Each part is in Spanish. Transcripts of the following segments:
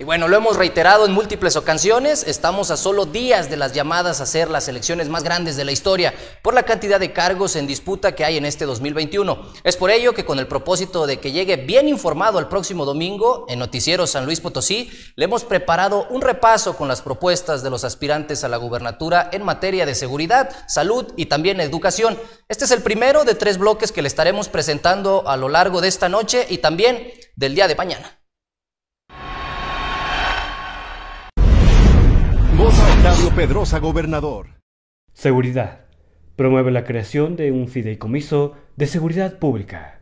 Y bueno, lo hemos reiterado en múltiples ocasiones, estamos a solo días de las llamadas a ser las elecciones más grandes de la historia por la cantidad de cargos en disputa que hay en este 2021. Es por ello que con el propósito de que llegue bien informado el próximo domingo en Noticiero San Luis Potosí, le hemos preparado un repaso con las propuestas de los aspirantes a la gubernatura en materia de seguridad, salud y también educación. Este es el primero de tres bloques que le estaremos presentando a lo largo de esta noche y también del día de mañana. Pedrosa, gobernador. Seguridad. Promueve la creación de un fideicomiso de seguridad pública.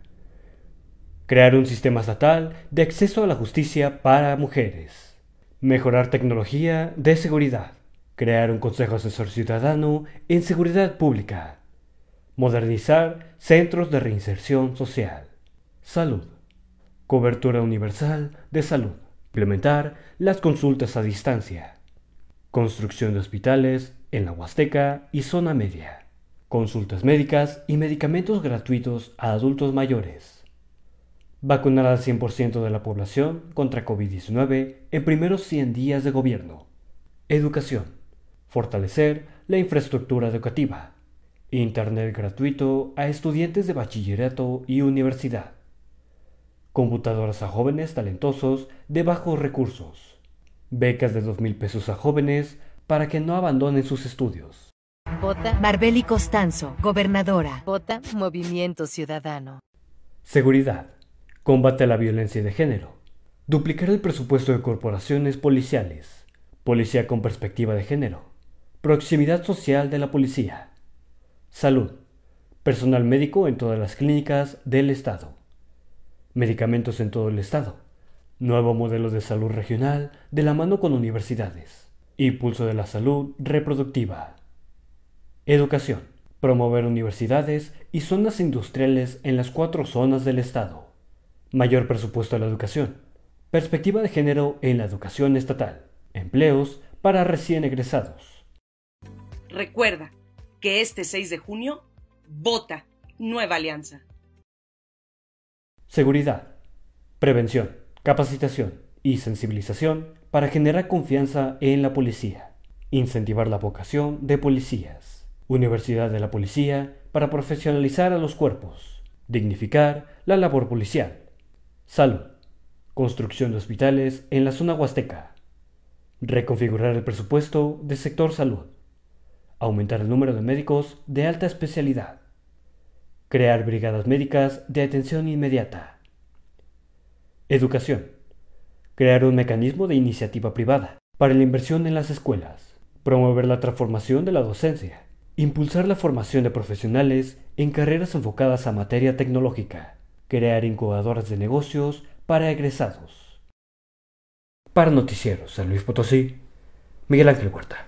Crear un sistema estatal de acceso a la justicia para mujeres. Mejorar tecnología de seguridad. Crear un Consejo Asesor Ciudadano en Seguridad Pública. Modernizar centros de reinserción social. Salud. Cobertura universal de salud. Implementar las consultas a distancia construcción de hospitales en la Huasteca y zona media, consultas médicas y medicamentos gratuitos a adultos mayores, vacunar al 100% de la población contra COVID-19 en primeros 100 días de gobierno, educación, fortalecer la infraestructura educativa, Internet gratuito a estudiantes de bachillerato y universidad, computadoras a jóvenes talentosos de bajos recursos, becas de dos mil pesos a jóvenes para que no abandonen sus estudios. Vota Marbeli Costanzo, gobernadora. Vota Movimiento Ciudadano. Seguridad. Combate a la violencia de género. Duplicar el presupuesto de corporaciones policiales. Policía con perspectiva de género. Proximidad social de la policía. Salud. Personal médico en todas las clínicas del Estado. Medicamentos en todo el Estado Nuevo modelo de salud regional de la mano con universidades. Impulso de la salud reproductiva. Educación. Promover universidades y zonas industriales en las cuatro zonas del Estado. Mayor presupuesto a la educación. Perspectiva de género en la educación estatal. Empleos para recién egresados. Recuerda que este 6 de junio vota Nueva Alianza. Seguridad. Prevención capacitación y sensibilización para generar confianza en la policía, incentivar la vocación de policías, Universidad de la Policía para profesionalizar a los cuerpos, dignificar la labor policial, salud, construcción de hospitales en la zona huasteca, reconfigurar el presupuesto del sector salud, aumentar el número de médicos de alta especialidad, crear brigadas médicas de atención inmediata, Educación. Crear un mecanismo de iniciativa privada para la inversión en las escuelas. Promover la transformación de la docencia. Impulsar la formación de profesionales en carreras enfocadas a materia tecnológica. Crear incubadoras de negocios para egresados. Para Noticieros San Luis Potosí, Miguel Ángel Huerta.